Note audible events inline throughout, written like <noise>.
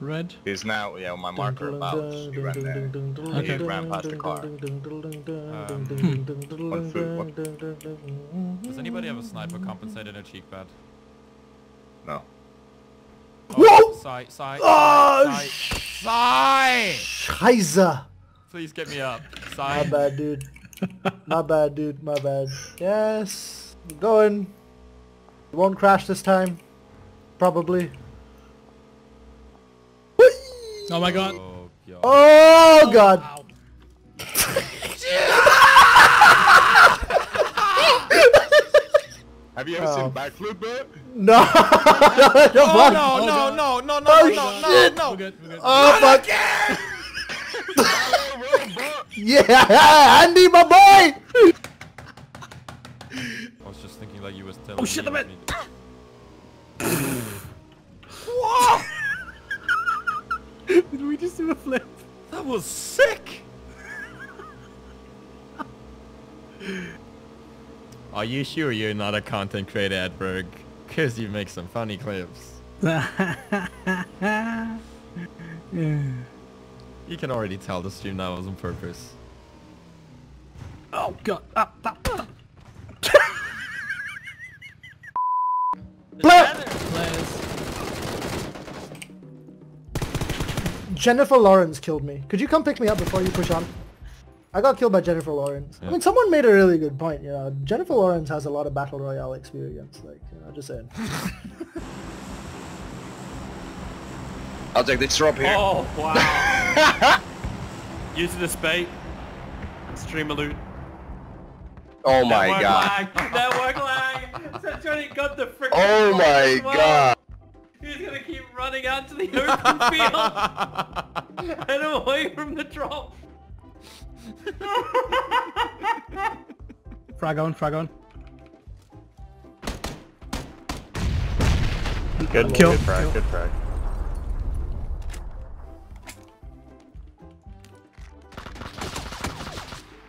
Red. He's now, yeah, my marker about. He ran there. Okay. He ran past the car. Um, One foot, one- Does anybody have a sniper compensated a cheek pad? No. Oh, Sai, Sai, Oh, Sai, Sai! Scheiße. Please get me up. My bad, dude. My bad, dude. My bad. Yes. We're going. It won't crash this time. Probably. Oh my god. Oh, God. Oh, God. <laughs> Have you ever Oh. seen backflip, bro? No. <laughs> no, Oh, fuck. no, Oh, no, no, no, no, Oh, no, no, shit. no, We're no. good, we're good. Oh, fuck. <laughs> Yeah, Andy, my boy. I was just thinking like you was telling Oh, shit, me. I'm do a flip? That was sick! Are you sure you're not a content creator, Edberg? Cause you make some funny clips. <laughs> You can already tell the stream now was on purpose. oh god. Ah, ah, Jennifer Lawrence killed me. Could you come pick me up before you push on? I got killed by Jennifer Lawrence. I mean, someone made a really good point. You know, Jennifer Lawrence has a lot of battle royale experience. Like, you know, just saying. <laughs> I'll take this drop here. Oh, wow. <laughs> Using the spade. Stream loot. Oh my Network god. lag. Network lag. <laughs> So Johnny got the freaking Oh my god. He's gonna keep running out to the open field <laughs> and away from the drop. <laughs> Frag on, frag on. Good, Kill. good frag, good frag.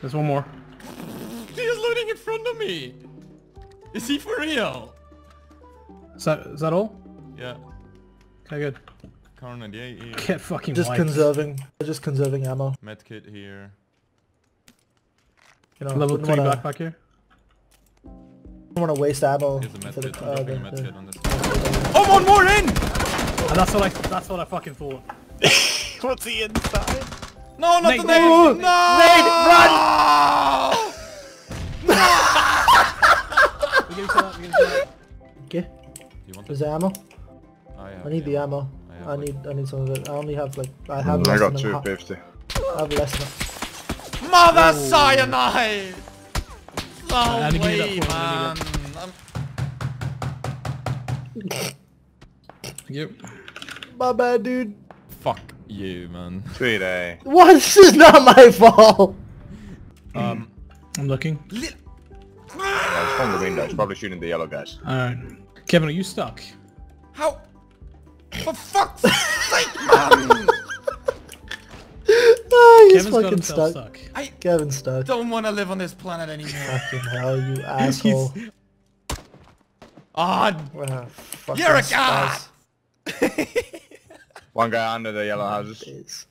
There's one more. He is looting in front of me! Is he for real? Is that, is that all? Yeah. Okay, good. Carnage, yeah, yeah. Get fucking Just wiped. conserving, just conserving ammo. Medkit here. You know, Level wouldn't 3 wanna, backpack here. Don't want to waste ammo Here's a for the, uh, dropping the- medkit the- on this. Oh, one more in! And that's what I, that's what I fucking thought. <laughs> What's the inside? No, not Nate, the Nate, name! Nate, No! Nate, run! <laughs> We give each other, we give each other. Okay, Do you want is ammo? I, I need the ammo. I have I like- need, I need some of it. I only have like, I have Mm, I got than 250. I have less than. a- Mother cyanide! No I need to give you way, man. Yep. My bad, dude. Fuck you, man. Sweet A. What? <laughs> This is not my fault. Um, I'm looking. Yeah, it's from the window. It's probably shooting the yellow guys. Alright. Kevin, are you stuck? how? For fuck's sake, man! Oh, <laughs> he's Kevin's got fucking stuck. stuck. I Kevin's stuck. don't want to live on this planet anymore. Fucking hell, you <laughs> asshole. Ah, Ah, fucking You're a god! <laughs> One guy under the yellow houses.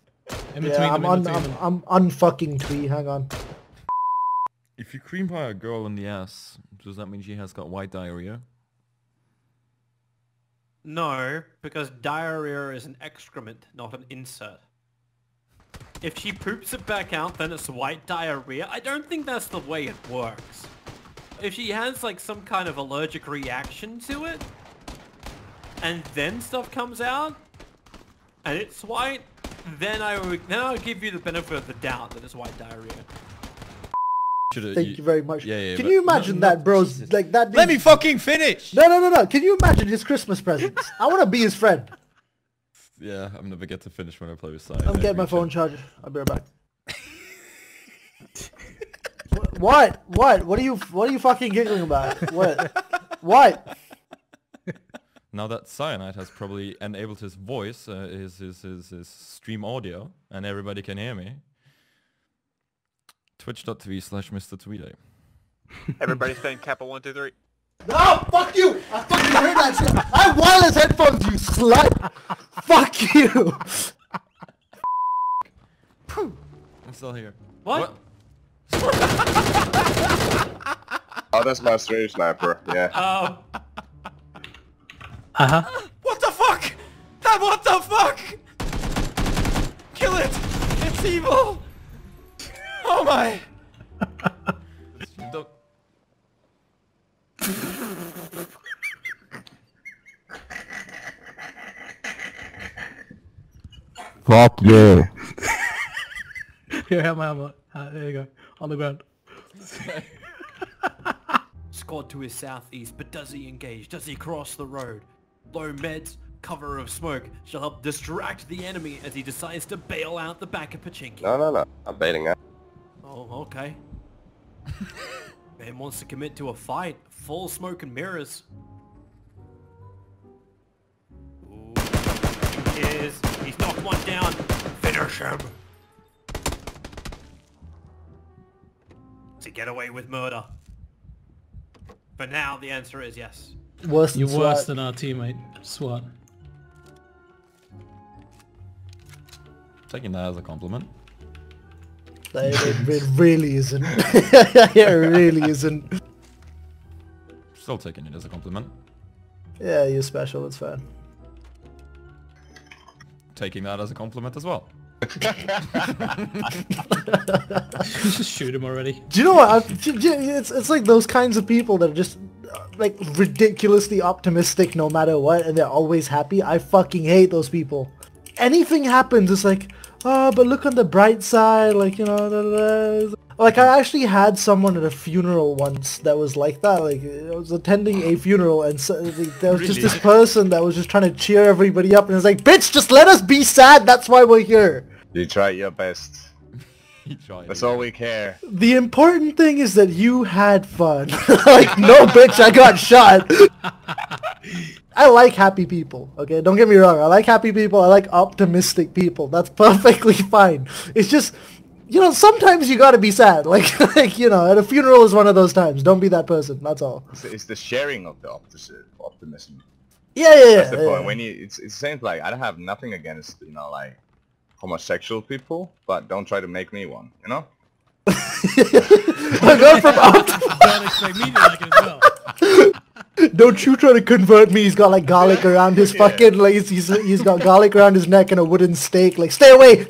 In between Yeah, I'm them, in un, between I'm. I'm unfucking twee. Hang on. If you cream pie a girl in the ass, does that mean she has got white diarrhea? No, because diarrhea is an excrement, not an insert. If she poops it back out, then it's white diarrhea. I don't think that's the way it works. If she has like some kind of allergic reaction to it, and then stuff comes out, and it's white, then I would then I'll give you the benefit of the doubt that it's white diarrhea. Should Thank you very much. Yeah, yeah, Can you imagine no, that, bros? Jesus. Like that. Let me fucking finish! No, no, no, no. Can you imagine his Christmas presents? I want to be his friend. Yeah, I'm never get to finish when I play with Sai. I'm getting my phone charger. I'll be right back. Wh- <laughs> what? What? What are you? What are you fucking giggling about? What? What? Now that Cyanide has probably enabled his voice, uh, his, his, his, his stream audio, and everybody can hear me. Twitch.tv slash Mr. Tweeday. Everybody saying Kappa one two three. No, fuck you! I fucking heard that shit. I have wireless headphones, you slut. fuck you. <laughs> I'm still here. What? <laughs> Oh, that's my stream sniper. Yeah. Um, Uh huh. <gasps> What the fuck? That what the fuck? Kill it! It's evil! Oh my! Fuck you. Here, have my ammo. Uh, there you go. On the ground. squad to his southeast, but does he engage? Does he cross the road? Low meds, cover of smoke shall help distract the enemy as he decides to bail out the back of Pochinki. No, no, no. I'm baiting out. Oh, okay. Man wants to commit to a fight. Full smoke and mirrors. Ooh, is he's knocked one down. Finish him. To get away with murder? For now, the answer is yes. Worse than You're worse than our teammate, SWAT. Taking that as a compliment. It, it, <laughs> it really isn't. <laughs> <laughs> it really isn't. Still taking it as a compliment. Yeah, you're special. It's fine. Taking that as a compliment as well. Just shoot him already. Do you know what? I've, do you- it's it's like those kinds of people that are just uh, like ridiculously optimistic no matter what, and they're always happy. I fucking hate those people. Anything happens, it's like, oh, but look on the bright side, like you know. Da, da, da. Like I actually had someone at a funeral once that was like that. Like I was attending a funeral, and so, like, there was just this person that was just trying to cheer everybody up, and it's like, bitch, just let us be sad. That's why we're here. You tried your best. <laughs> He tried. That's all we care. The important thing is that you had fun. <laughs> like, no bitch, I got shot. <laughs> I like happy people, okay? Don't get me wrong. I like happy people. I like optimistic people. That's <laughs> perfectly fine. It's just, you know, sometimes you gotta be sad. <laughs> Like, like you know, at a funeral is one of those times. Don't be that person. That's all. It's, it's the sharing of the opposite optimism. Yeah, yeah, yeah. That's the yeah. point. When you, it's it seems. Like I don't have nothing against you know like homosexual people, but don't try to make me one. You know. <laughs> I go from opt- Don't expect me to like it as well. Don't you try to convert me. He's got like garlic around his fucking, like, he's, he's, he's got garlic around his neck and a wooden stake. Like, stay away. <laughs>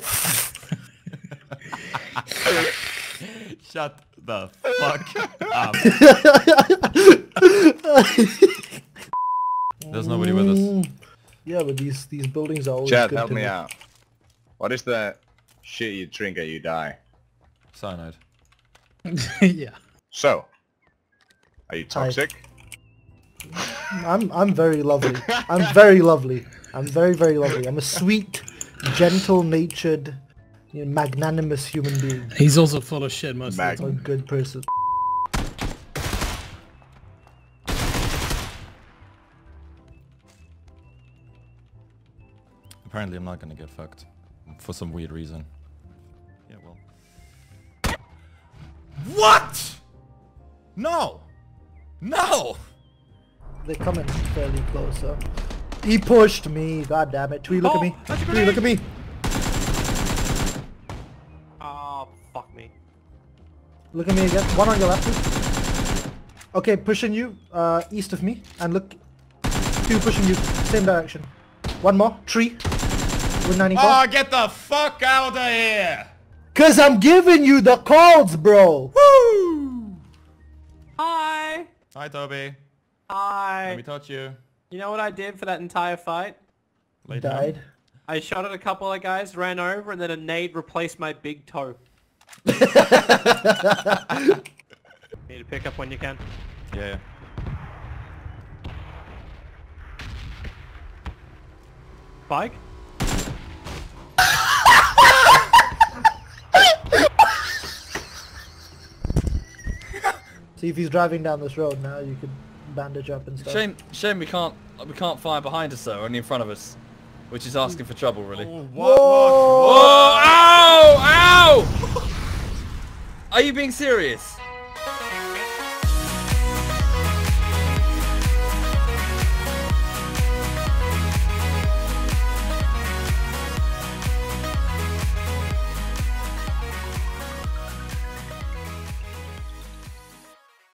Shut the fuck up. <laughs> There's nobody with us. Mm. Yeah, but these these buildings are always Chad, good help to me know. out. What is the shit you drink and you die? Cyanide. <laughs> yeah. So, are you toxic? I'm I'm very lovely. I'm very lovely. I'm very very lovely. I'm a sweet, gentle-natured, you know, magnanimous human being. He's also full of shit most Mag- of I'm the a good person. Apparently I'm not gonna get fucked. For some weird reason. Yeah, well. What? No! No! They're coming fairly close. So. He pushed me. God damn it. Tweet, look Oh, at me. that's a Tweet, look at me. Ah, fuck me. Look at me again. One on your left. Please. Okay, pushing you uh, east of me, and look. Two pushing you, same direction. One more. three. With 94. Oh, get the fuck out of here! Cause I'm giving you the calls, bro. Woo! Hi! Hi, Toby. Hi! Let me touch you. You know what I did for that entire fight? Lay down. Died. I shot at a couple of guys, ran over, and then a nade replaced my big toe. <laughs> Need to pick up when you can. Yeah, yeah. Bike? See if he's driving down this road now. You could bandage up and stuff. Shame, shame we can't we can't fire behind us though, only in front of us, which is asking for trouble really. Oh, what? Whoa! Ow! Ow! Are you being serious?